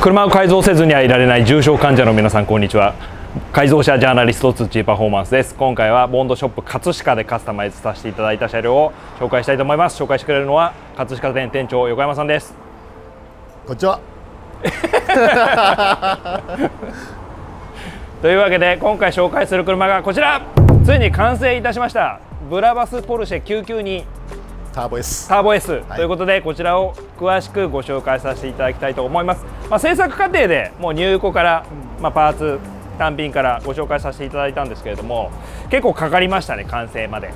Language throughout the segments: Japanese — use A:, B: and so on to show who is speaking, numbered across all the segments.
A: 車を改造せずにはいられない重症患者の皆さんこんにちは。改造車ジャーナリスト土パフォーマンスです。今回はボンドショップ葛飾でカスタマイズさせていただいた車両を紹介したいと思います。紹介してくれるのは葛飾店店長横山さんです。
B: こんにちは。
A: というわけで今回紹介する車がこちら。ついに完成いたしました。ブラバスポルシェ992
B: ターボ S
A: ターボ S、
B: はい。
A: ということでこちらを詳しくご紹介させていただきたいと思います、まあ、制作過程でもう入庫から、まあ、パーツ単品からご紹介させていただいたんですけれども結構かかりましたね完成まで。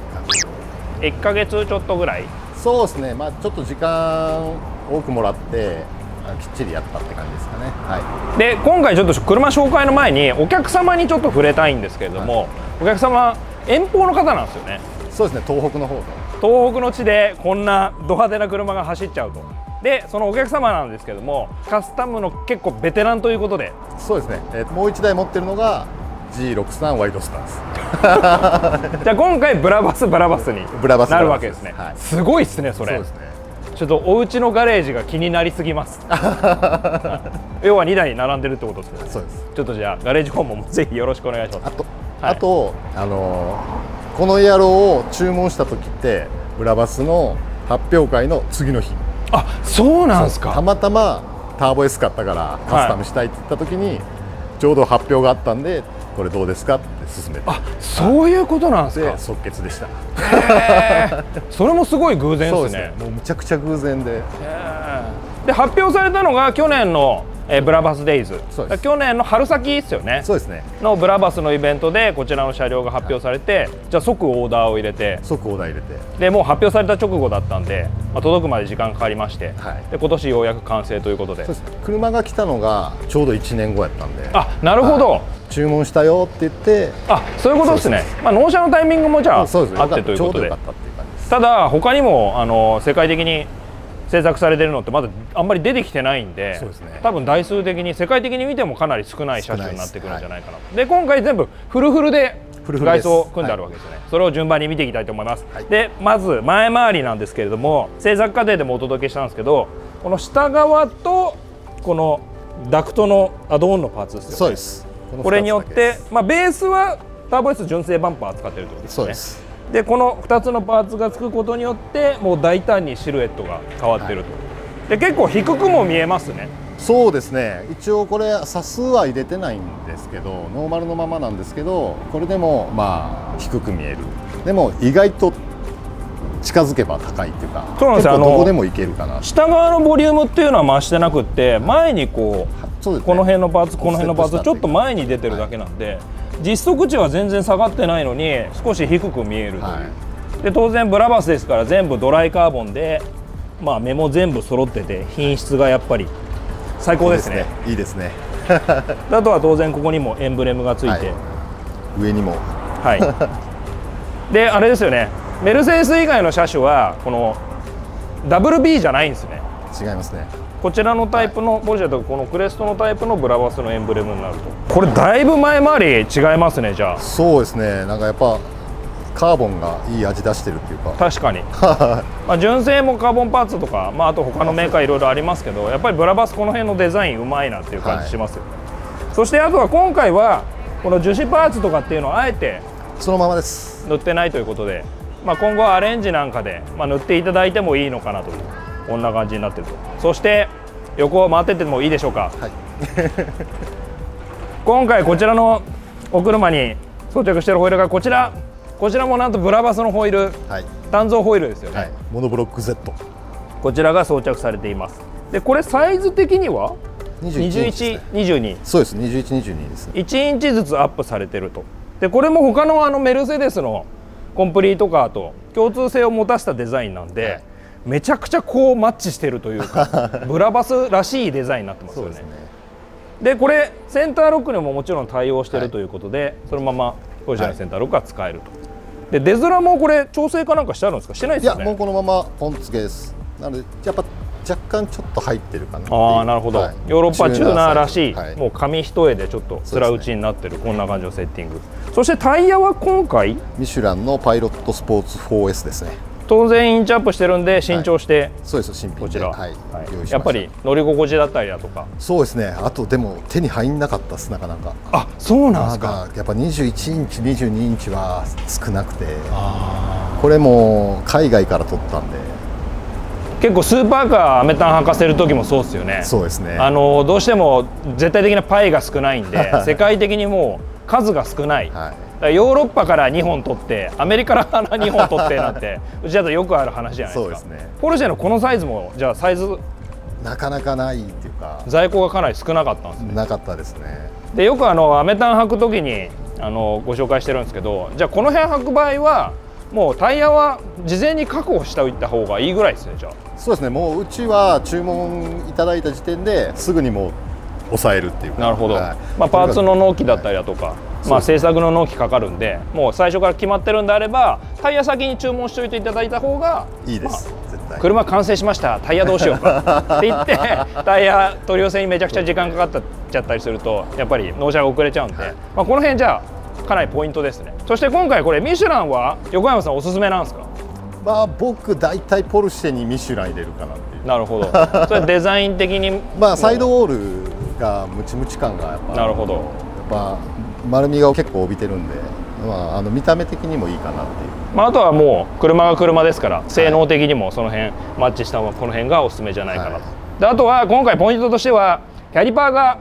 A: 1ヶ月ちょっとぐらい。
B: そうですね。まあちょっと時間多くもらってあきっちりやったって感じですかね。は
A: で今回ちょっと車紹介の前にお客様にちょっと触れたいんですけれども、お客様遠方の方なんですよね。
B: いそうですね。東北の方の
A: 東北の地でこんなド派手な車が走っちゃうと。でそのお客様なんですけどもカスタムの結構ベテランということで。
B: そうですね、えーもう一台持ってるのが G63 ワイドスターです
A: じゃあ今回ブラバスブラバスに
B: ブラバス
A: なるわけですね。
B: す
A: ごいっすねそれ。
B: そうですね。
A: ちょっとお家のガレージが気になりすぎます。要は2台並んでるってことですね。
B: そうです。
A: ちょっとじゃあガレージ訪問もぜひよろしくお願いします。
B: あと、
A: はい。
B: あとあのーこの野郎を注文した時ってブラバスの発表会の次の日。
A: あそうなんです
B: た
A: か
B: またまターボ S 買ったからカスタムしたいって言った時に、ちょうど発表があったんでこれどうですかって勧めて。
A: あそういうことなんですか？
B: で即決でした。
A: それもすごい偶然で
B: すすね。もうむちゃくちゃ偶然で。
A: で発表されたのが去年の、えーブラバスデイズ。去年の春先ですよね。
B: そうですね。
A: のブラバスのイベントでこちらの車両が発表されて、じゃあ即オーダーを入れて。
B: 即オーダー入れて。
A: でもう発表された直後だったんで、まあ、届くまで時間かかりまして、
B: はい。
A: で今年ようやく完成ということで。
B: 車が来たのがちょうど1年後やったんで。
A: あなるほど、
B: はい。注文したよって言って
A: あそういうことですね。まあ、納車のタイミングもじゃああってということで。
B: た
A: だ他にもあの世界的に制作されてるのってまだあんまり出てきてないんで
B: ね。
A: 多分台数的に世界的に見てもかなり少ない車種になってくるんじゃないかなと。で今回全部フルフルで外装組んであるわけですよね、それを順番に見ていきたいと思います、
B: はい。
A: でまず前回りなんですけれども制作過程でもお届けしたんですけどこの下側とこのダクトのアドオンのパーツですよね。
B: そうです。の
A: これによって、まあ、ベースはターボ S 純正バンパー使ってるってことですね。
B: そうで
A: この2つのパーツがつくことによってもう大胆にシルエットが変わってると、で結構低くも見えますね。
B: そうですね。一応これ差数は入れてないんですけどノーマルのままなんですけどこれでもまあ低く見える。でも意外と近づけば高いっていうか
A: そうなんですよ。
B: どこでもいけるかな。
A: 下側のボリュームっていうのは増してなくって前にこう
B: そうですね。
A: この辺のパーツこの辺のパーツちょっと前に出てるだけなんで、実測値は全然下がってないのに少し低く見えるといで当然ブラバスですから全部ドライカーボンで、まあ、目も全部揃ってて品質がやっぱり最高ですね。
B: いいですね。
A: で あとは当然ここにもエンブレムがついて、
B: はい。上にも。
A: はい、であれですよね。メルセデス以外の車種はこの WB じゃないんですね。
B: 違いますね
A: こちらのタイプのポルシェとこのクレストのタイプのブラバスのエンブレムになると。これだいぶ前回り違いますねじゃあ。
B: そうですね。なんかやっぱカーボンがいい味出してるっていうか。
A: 確かに。まあ純正もカーボンパーツとか、まあ、あと他のメーカーいろいろありますけどやっぱりブラバスこの辺のデザインうまいなっていう感じしますよ、そしてあとは今回はこの樹脂パーツとかっていうのをあえて
B: そのままです。
A: 塗ってないということで、まあ、今後はアレンジなんかで、まあ、塗っていただいてもいいのかなというこんな感じになってると。そして横を回ってってもいいでしょうか。
B: はい。
A: 今回こちらのお車に装着しているホイールがこちら。こちらもなんとブラバスのホイール。
B: はい、
A: 単造ホイールですよね、
B: はい、モノブロック Z
A: こちらが装着されています。でこれサイズ的には
B: ？21インチですね。
A: 2122
B: そうです。2122ですね。
A: 1インチずつアップされてると。でこれも他のあのメルセデスのコンプリートカーと共通性を持たせたデザインなんで、
B: はい
A: めちゃくちゃこうマッチしてるというか ブラバスらしいデザインになってますよね。
B: ですね。
A: でこれセンターロックにももちろん対応して
B: はい
A: るということで、そのままポルシェのセンターロックが使えると、で出面もこれ調整かなんかしてあるんですか？してないですよね。
B: いやもうこのままポン付けです。なのでやっぱ若干ちょっと入ってるかな
A: ああなるほど、
B: はい。
A: ヨーロッパチューナーらしい、
B: はい。
A: もう紙一重でちょっと面打ちになってる、こんな感じのセッティング。そしてタイヤは今回？
B: ミシュランのパイロットスポーツ 4S ですね
A: 当然インチアップしてるんで新調して、
B: そうです新品
A: こちら、
B: ではい。
A: はい。やっぱり乗り心地だったりだとか。
B: そうですね。あとでも手に入んなかったですなかなか。
A: あそうなんで
B: ます
A: か
B: だやっぱ21インチ22インチは少なくて。これも海外から取ったんで。
A: 結構スーパーカーアメタン履かせる時もそうですよね。
B: そうですね。
A: あのどうしても絶対的なパイが少ないんで 世界的にもう数が少ない、
B: はい。
A: らヨーロッパから2本取ってアメリカから2本取ってなんて うちだとよくある話じゃないですか。
B: そうですね。
A: ポルシェのこのサイズもじゃあサイズ
B: なかなかないっていうか。
A: 在庫がかなり少なかったんですね。
B: なかったですね。
A: でよくあのアメタン履く時にあのご紹介してるんですけどじゃあこの辺履く場合はもうタイヤは事前に確保しておいた方がいいぐらいですねじゃあ。
B: そうですね。もううちは注文いただいた時点ですぐにもう抑えるっていうか。
A: なるほど、
B: はい。
A: まあ、パーツの納期だったりだとか、まあ、制作の納期かかるんでもう最初から決まってるんであればタイヤ先に注文しておいていただいた方が
B: いいです、絶対。
A: 車完成しました。タイヤどうしようか。って言ってタイヤ取り寄せにめちゃくちゃ時間かかっちゃったりするとやっぱり納車が遅れちゃうんで、まあ、この辺じゃあかなりポイントですね。そして今回これミシュランは横山さんおすすめなんですか？
B: まあ僕大体ポルシェにミシュラン入れるかなっていう。
A: なるほど。それデザイン的に
B: まあサイドウォールがムチムチ感がやっぱ
A: なるほど。
B: やっぱ丸みが結構帯びてるんで、まあ、あの見た目的にもいいかなっていう。
A: まあ、あとはもう車が車ですから性能的にもその辺マッチしたこの辺がおすすめじゃないかなと、
B: はい。
A: であとは今回ポイントとしてはキャリパーが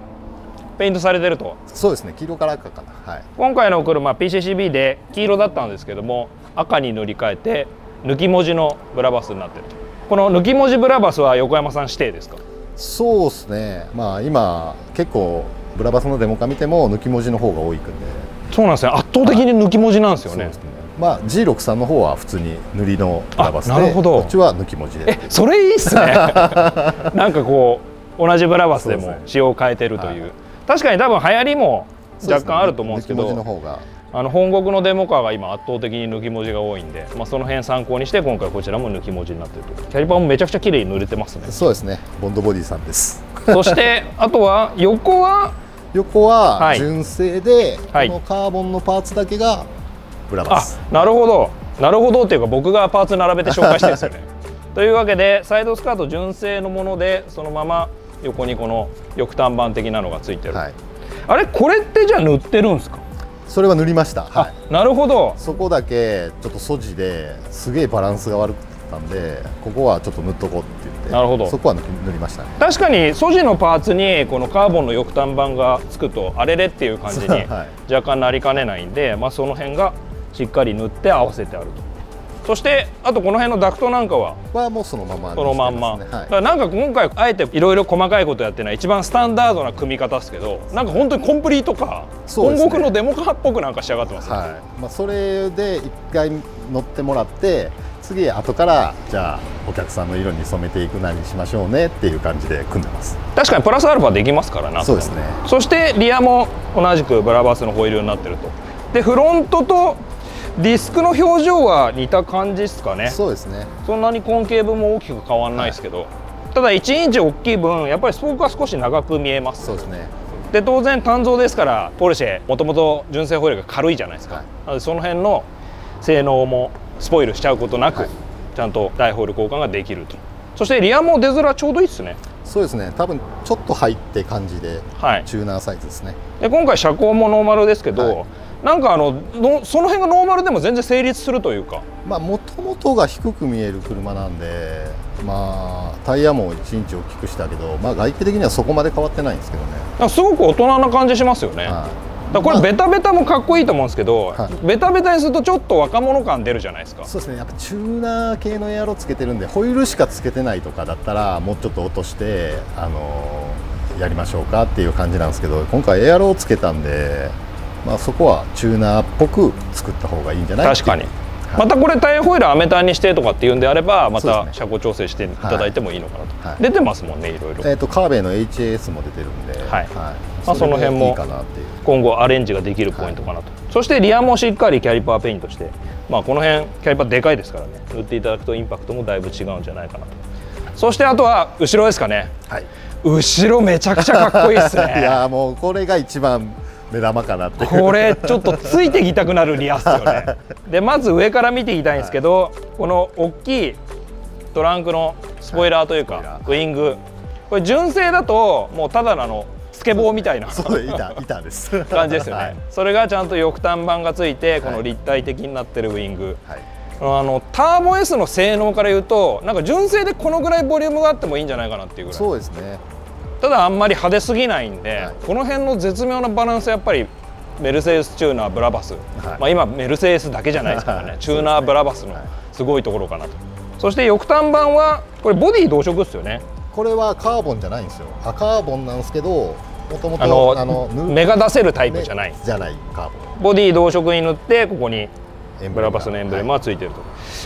A: ペイントされてると。
B: そうですね黄色から赤かな。はい。
A: 今回の車 PCCB で黄色だったんですけども赤に塗り替えて抜き文字のブラバスになってると。この抜き文字ブラバスは横山さん指定ですか？
B: そうですね。まあ今結構ブラバスのデモカ見ても抜き文字の方が多いくんで。
A: そうなんですね。圧倒的に抜き文字なんですよね。
B: そうですね。まあ G63 の方は普通に塗りのブラバスで
A: あなるほど。
B: こっちは抜き文字で。
A: えそれいいっすね。なんかこう同じブラバスでも仕様を変えてるという。
B: はい。
A: 確かに多分流行りも若干あると思うんですけど。
B: 抜き文字の方が
A: あの本国のデモカーが今圧倒的に抜き文字が多いんで、まあ、その辺参考にして今回こちらも抜き文字になってると。キャリパーもめちゃくちゃ綺麗に塗れてますね。
B: そうですね。ボンドボディさんです。
A: そして あとは横は？
B: 横
A: は
B: はい。純正で、
A: はい。
B: このカーボンのパーツだけがブラバ
A: あ
B: ス
A: なるほど。なるほどっていうか僕がパーツ並べて紹介してるんですよね。というわけでサイドスカート純正のものでそのまま横にこの翼端板的なのがついてる、
B: はい。
A: あれこれってじゃあ塗ってるんですか、
B: それは塗りました、はい、
A: あなるほど。
B: そこだけちょっと素地ですげえバランスが悪くったんでここはちょっと塗っとこうって言って
A: なるほど。
B: そこは塗りましたね。
A: 確かに素地のパーツにこのカーボンの翼端板がつくとあれれっていう感じに
B: はい。
A: 若干なりかねないんで、まあ、その辺がしっかり塗って合わせてあるとそしてあとこの辺のダクトなんかは？
B: はもうそのままに
A: そのまんま、
B: してますね
A: だからなんか今回あえていろいろ細かいことやってるのは一番スタンダードな組み方ですけどなんか本当にコンプリートか、
B: ね。
A: 本国のデモカーっぽくなんか仕上がってますね、
B: はい。まあ、それで一回乗ってもらって次後からじゃあお客さんの色に染めていく何にしましょうねっていう感じで組んでます。
A: 確かにプラスアルファできますからな。
B: そうですね。
A: そしてリアも同じくブラバースのホイールになってると。でフロントとディスクの表情は似た感じですかね。
B: そうですね。
A: そんなにコンケーブも大きく変わらないですけど、ただ1インチ大きい分やっぱりスポークが少し長く見えます。
B: そうですね。
A: で当然単造ですからポルシェもともと純正ホイールが軽いじゃないですか、
B: はい。
A: なのでその辺の性能もスポイルしちゃうことなく、
B: はい。
A: ちゃんと大ホイール交換ができると。そしてリアも出づらちょうどいいですね。
B: そうですね。多分ちょっと入って感じで
A: はい。
B: チューナーサイズですね。
A: で今回車高もノーマルですけど、
B: はい
A: なんかあののその辺がノーマルでも全然成立するというか。
B: まあもともとが低く見える車なんでまあタイヤも1インチ大きくしたけどまあ外形的にはそこまで変わってないんですけどね。
A: すごく大人な感じしますよね、
B: はい。
A: だこれベタベタもかっこいいと思うんですけど、
B: はい。
A: ベタベタにするとちょっと若者感出るじゃないですか。
B: そうですね。やっぱチューナー系のエアロつけてるんでホイールしかつけてないとかだったらもうちょっと落としてあのーやりましょうかっていう感じなんですけど今回エアロをつけたんで、まあ、そこはチューナーっぽく作った方がいいんじゃない？
A: 確かに、
B: はい。
A: またこれタイヤホイールアメタンにしてとかっていうんであればまた車高調整していただいてもいいのかなと、
B: はい。
A: 出てますもんねいろいろ。
B: えー、とカーベイの HAS も出てるんで、
A: はい。まあ
B: そ
A: の辺も今後アレンジができるポイントかなと、そしてリアもしっかりキャリパーペイントしてまあこの辺キャリパーでかいですからね。塗っていただくとインパクトもだいぶ違うんじゃないかなと。そしてあとは後ろですかね。
B: はい。
A: 後ろめちゃくちゃかっこいいです
B: い
A: ね
B: やーもうこれが一番目玉かなって。
A: これちょっとついてきたくなるリアっすよね。でまず上から見ていきたいんですけど、この大きいトランクのスポイラーというか、
B: はい。
A: ウイング。これ純正だともうただのスケボーみたいな。
B: そうで板板です。
A: 感じですよね、
B: はい。
A: それがちゃんと翼端板がついてこの
B: はい
A: 立体的になってるウイング、
B: はい。
A: あのターボ S の性能から言うとなんか純正でこのぐらいボリュームがあってもいいんじゃないかなっていうぐらい。
B: そうですね
A: ただあんまり派手すぎないんで、
B: はい。
A: この辺の絶妙なバランスやっぱりメルセデスチューナーブラバス、まあ、今メルセデスだけじゃないですからね、
B: はい
A: チューナーブラバスの
B: はい。
A: すごいところかなと、そして翼端板はこれボディ同色ですよね。
B: これはカーボンじゃないんですよ。あカーボンなんですけどもともと
A: 目が出せるタイプじゃない。
B: じゃないカーボ
A: ボディ同色に塗ってここに
B: ン
A: ブラバスのエンブレム
B: は
A: がついてると、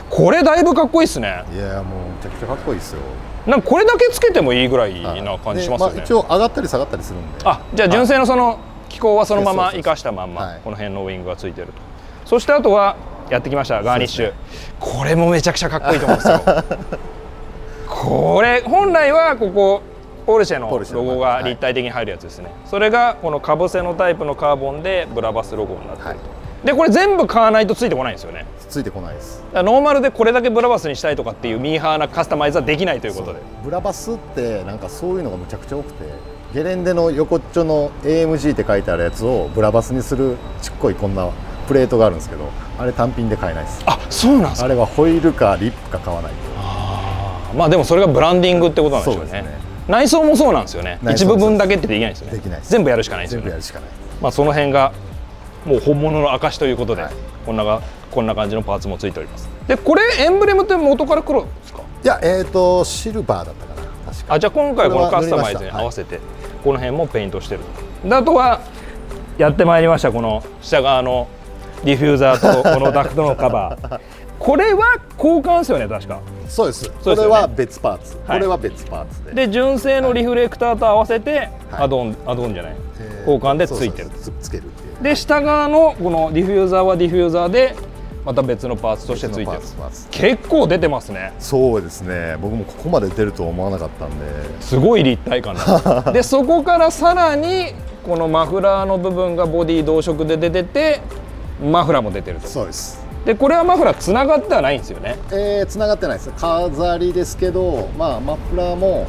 A: これだいぶかっこいいですね。
B: い、いやもうめちゃくちゃかっこいいですよ。
A: なんかこれだけつけてもいいぐらいな感じしますよね、
B: であ、一応上がったり下がったりするんで。
A: あじゃあ純正のその機構はそのまま生かしたまんま
B: はい。
A: この辺のウイングがついてると。そしてあとはやってきましたガーニッシュ、これもめちゃくちゃかっこいいと思うんですよ。これ本来はここポルシェのロゴが立体的に入るやつですね、それがこのかぶせのタイプのカーボンでブラバスロゴになってると、
B: はい
A: でこれ全部買わないとついてこないんですよね。
B: ついてこないです。
A: ノーマルでこれだけブラバスにしたいとかっていうミーハーなカスタマイズはできないということで。
B: ブラバスってなんかそういうのがむちゃくちゃ多くてゲレンデの横っちょの AMG って書いてあるやつをブラバスにするちっこいこんなプレートがあるんですけどあれ単品で買えないです。
A: あそうなんですか。
B: あれはホイールかリップか買わないと。
A: まあでもそれがブランディングってことなんでしょうね。
B: ね。
A: 内装もそうなんですよね。一部分だけってできないですよね。
B: できない
A: 全部やるしかないですよね。
B: 全部やるしかない
A: まあその辺がもう本物の証ということで、
B: はい。
A: こんながこんな感じのパーツもついております。でこれエンブレムって元から黒ですか？
B: いやえっ、ー、とシルバーだったかな。確か。
A: あじゃあ今回このカスタマイズに合わせてこの辺もペイントしてるであとはやってまいりましたこの下側のディフューザーとこのダクトのカバー。これは交換ですよね確か。
B: そうです。
A: そね。
B: これは別パーツ、
A: はい。
B: これは別パーツで。
A: で純正のリフレクターと合わせて
B: はい。
A: アドオン、アドオンじゃない？
B: えー
A: 交換でついてる。
B: つつける
A: で下側のこのディフューザーはディフューザーでまた別のパーツとしてついてる。結構出てますね。
B: そうですね。僕もここまで出るとは思わなかったんで。す
A: ごい立体感だ。でそこからさらにこのマフラーの部分がボディ同色で出ててマフラーも出てると。
B: そうです。
A: でこれはマフラーつながってはないんですよね。
B: えー、繋がってないです。飾りですけどまあマフラーも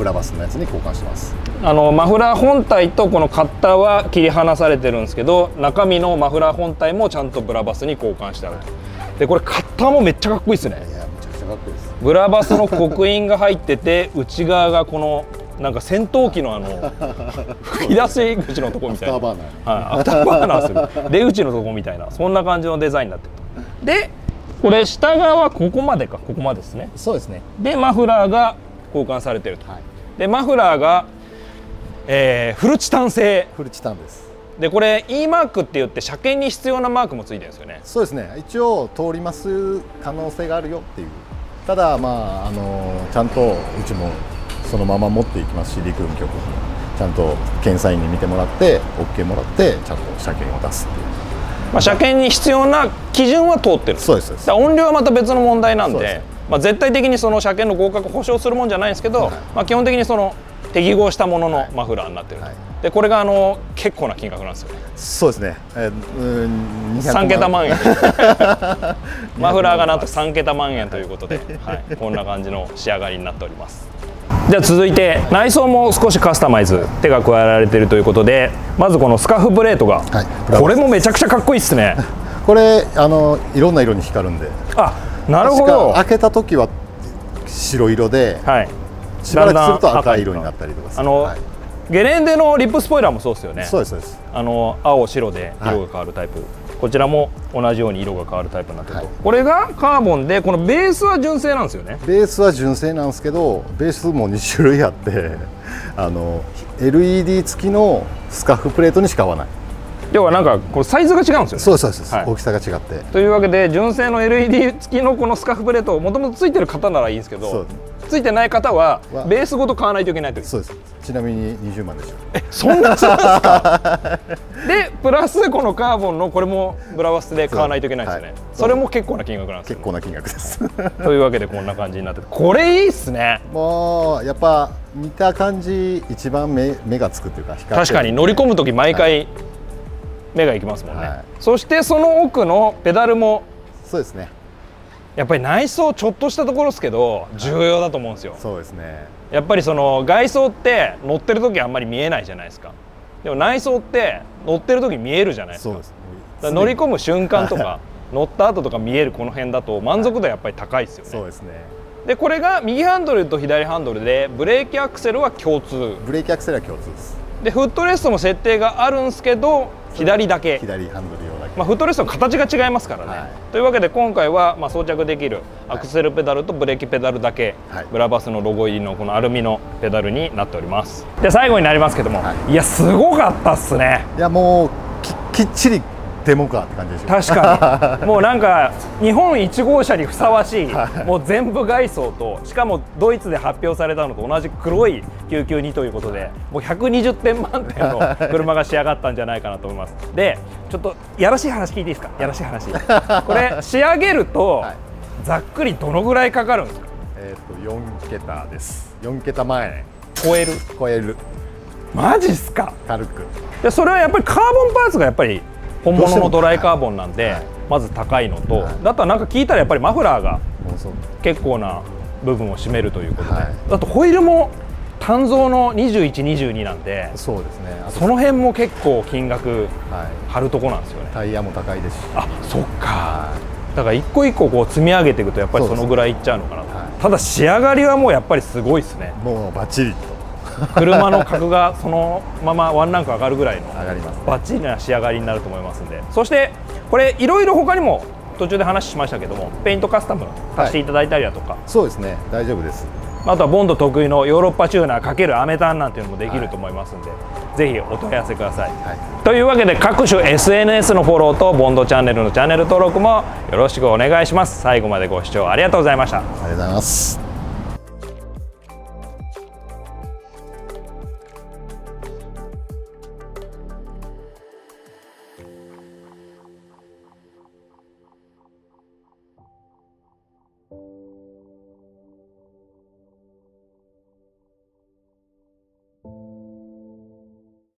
B: ブラバスのやつに交換してます。
A: あのマフラー本体とこのカッターは切り離されてるんですけど中身のマフラー本体もちゃんとブラバスに交換してある。とでこれカッターもめっちゃかっこいいですね。
B: いやめちゃくちゃかっこいいです。
A: ブラバスの刻印が入ってて内側がこのなんか戦闘機のあの 吹き出し口のとこみたいな。
B: アフターバーナー。
A: はい、アフターバーナーする。出口のとこみたいな。そんな感じのデザインになってると。でこれ下側はここまでか。ここまでですね。
B: そうですね。
A: でマフラーが交換されてると、
B: はい。
A: でマフラーが、えーフルチタン製。
B: フルチタンです。
A: でこれ E マークって言って車検に必要なマークもついてるんですよね。
B: そうですね。一応通ります可能性があるよっていう。ただまああのちゃんとうちもそのまま持っていきますし陸運局にちゃんと検査員に見てもらって OK もらってちゃんと車検を出すっていう。
A: まあ、車検に必要な基準は通ってる。
B: そうです
A: 音量はまた別の問題なんでまあ、絶対的にその車検の合格を保証するもんじゃないんですけど、
B: はい。
A: まあ、基本的にその適合したもののマフラーになってると、
B: はい。
A: でこれがあの結構な金額なんですよね。
B: そうですね、えーうん200
A: 3桁万円。マフラーがなんと3桁万円ということで、はい、こんな感じの仕上がりになっております。じゃあ続いて内装も少しカスタマイズ手が加えられているということでまずこのスカーフプレートが、
B: はい。
A: これもめちゃくちゃかっこいいっすね。
B: これあのいろんな色に光るんで。
A: あなるほど。
B: 開けた時は白色で
A: はい。
B: しばらくすると赤い色になったりとかする。
A: あの、
B: はい。
A: ゲレンデのリップスポイラーもそうですよね。
B: そうですそうです。
A: あの青白で色が変わるタイプ、こちらも同じように色が変わるタイプになってると、
B: はい。
A: これがカーボンでこのベースは純正なんですよね。
B: ベースは純正なんですけどベースも2種類あってあの LED 付きのスカーフプレートにしか合わない
A: 要はなんかこれサイズが違うんですよね。
B: そうそうです、
A: はい。
B: 大きさが違って。
A: というわけで純正の LED 付きのこのスカーフプレートもともとついてる方ならいいんですけ
B: そう。
A: どついてない方は
B: は。
A: ベースごと買わないといけないという。
B: そうです。ちなみに20万でした
A: そんな差ですか。でプラスこのカーボンのこれもブラバスで買わないといけないですよね、
B: はい。
A: それも結構な金額なんですよ
B: 結構な金額です。
A: というわけでこんな感じになっててこれいいっすね。
B: もうやっぱ見た感じ一番目目がつくっていうか光ってる。
A: 確かに乗り込む時毎回目がいきますもんね、
B: はい。
A: そしてその奥のペダルも
B: そうですね。
A: やっぱり内装ちょっとしたところですけど重要だと思うんですよ。
B: そうですね。
A: やっぱりその外装って乗ってる時あんまり見えないじゃないですか。でも内装って乗ってる時見えるじゃないですか。
B: そうです。
A: だから乗り込む瞬間とか乗った後とか見えるこの辺だと満足度やっぱり高いですよね。
B: そうですね。
A: でこれが右ハンドルと左ハンドルでブレーキアクセルは共通。
B: ブレーキアクセルは共通です。
A: でフットレストも設定があるんですけど左だけ、
B: 左ハンドル用だけ、
A: まあ、フットレストの形が違いますからね、
B: はい。
A: というわけで今回はまあ装着できるアクセルペダルとブレーキペダルだけ、
B: はい。
A: ブラバスのロゴ入りのこのアルミのペダルになっております。で最後になりますけども、、
B: はい。
A: やすごかったっすね。
B: いやもうききっちりデモかって感じでしょ。
A: 確かに。もうなんか日本1号車にふさわしい、
B: はい。
A: もう全部外装としかもドイツで発表されたのと同じ黒い992ということでもう120点満点の 車が仕上がったんじゃないかなと思います。でちょっとやらしい話聞いていいですか？やらしい話。これ仕上げると、
B: はい。
A: ざっくりどのぐらいかかるんですか？
B: えっ、と4桁です。4桁前。
A: 超える？
B: 超える。
A: マジっすか？
B: 軽く。
A: でそれはやっぱりカーボンパーツがやっぱり本物のドライカーボンなんで、
B: はい。
A: まず高いのと、
B: はい。
A: だったらなんか聞いたらやっぱりマフラーが結構な部分を占めるということで、
B: はい。
A: あとホイールも単造の2122なんで
B: そうですね。
A: その辺も結構金額
B: はい。
A: 張るとこなんですよね。
B: タイヤも高いですし。
A: あそっか。
B: は
A: だから一個一個こう積み上げていくとやっぱりそのぐらいいっちゃうのかなと、
B: はい。
A: ただ仕上がりはもうやっぱりすごいですね。
B: いもうバッチリと。
A: 車の格がそのままワンランク上がるぐらいの
B: 上がります
A: バッチリな仕上がりになると思いますんで。そしてこれいろいろ他にも途中で話しましたけどもペイントカスタムさせていただいたりだとか、
B: そうですね。大丈夫です
A: あとはボンド得意のヨーロッパチューナー×アメ鍛なんていうのもできると思いますんで、ぜひお問い合わせください、
B: はい。
A: というわけで各種 SNS のフォローとボンドチャンネルのチャンネル登録もよろしくお願いします。最後までご視聴ありがとうございました。
B: ありがとうございます